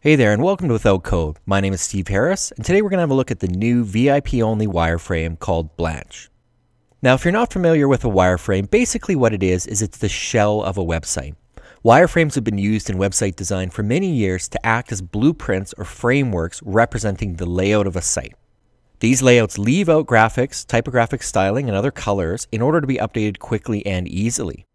Hey there and welcome to Without Code. My name is Steve Harris and today we're going to have a look at the new VIP only wireframe called Blanche. Now if you're not familiar with a wireframe, basically what it is is it's the shell of a website. Wireframes have been used in website design for many years to act as blueprints or frameworks representing the layout of a site. These layouts leave out graphics, typographic styling, and other colors in order to be updated quickly and easily.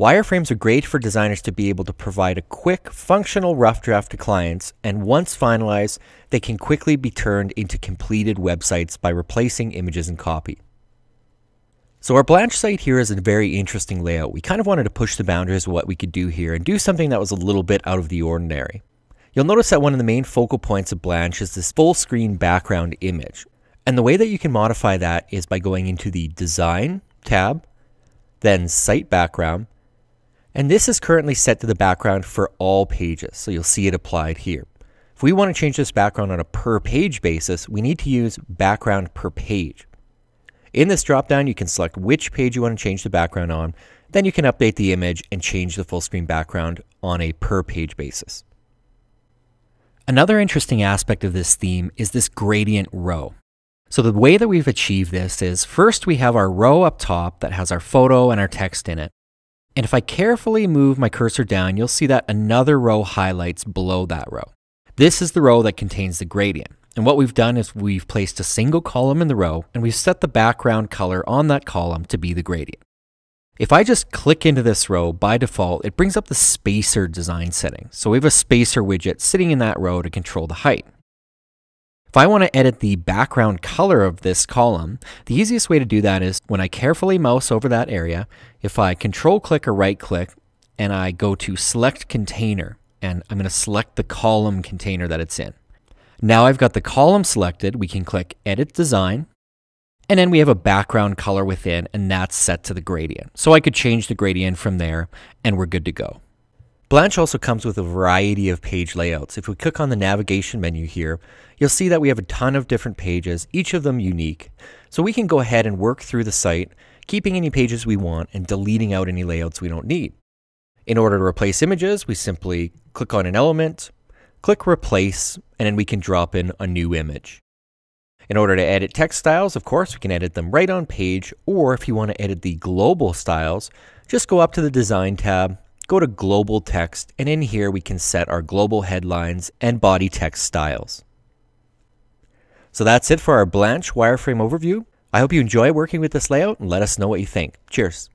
Wireframes are great for designers to be able to provide a quick, functional rough draft to clients, and once finalized, they can quickly be turned into completed websites by replacing images and copy. So our Blanche site here is a very interesting layout. We kind of wanted to push the boundaries of what we could do here and do something that was a little bit out of the ordinary. You'll notice that one of the main focal points of Blanche is this full screen background image. And the way that you can modify that is by going into the Design tab, then Site Background, and this is currently set to the background for all pages, so you'll see it applied here. If we want to change this background on a per page basis, we need to use background per page. In this dropdown, you can select which page you want to change the background on. Then you can update the image and change the full screen background on a per page basis. Another interesting aspect of this theme is this gradient row. So the way that we've achieved this is first we have our row up top that has our photo and our text in it. And if I carefully move my cursor down, you'll see that another row highlights below that row. This is the row that contains the gradient. And what we've done is we've placed a single column in the row and we've set the background color on that column to be the gradient. If I just click into this row, by default, it brings up the spacer design setting. So we have a spacer widget sitting in that row to control the height. If I want to edit the background color of this column, the easiest way to do that is when I carefully mouse over that area, if I control click or right click and I go to select container and I'm going to select the column container that it's in. Now I've got the column selected, we can click edit design and then we have a background color within and that's set to the gradient. So I could change the gradient from there and we're good to go. Blanche also comes with a variety of page layouts. If we click on the navigation menu here, you'll see that we have a ton of different pages, each of them unique. So we can go ahead and work through the site, keeping any pages we want and deleting out any layouts we don't need. In order to replace images, we simply click on an element, click replace, and then we can drop in a new image. In order to edit text styles, of course, we can edit them right on page, or if you want to edit the global styles, just go up to the design tab, go to global text, and in here we can set our global headlines and body text styles. So that's it for our Blanche wireframe overview. I hope you enjoy working with this layout and let us know what you think. Cheers.